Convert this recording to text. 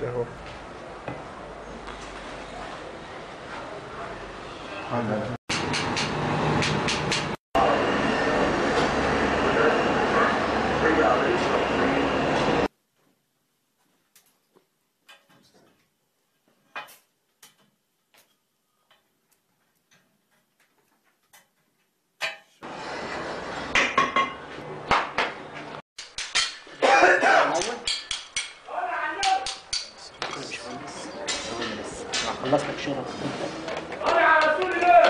দেখো Reality. خلص لك شغل قضي على رسول الله